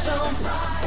so bright.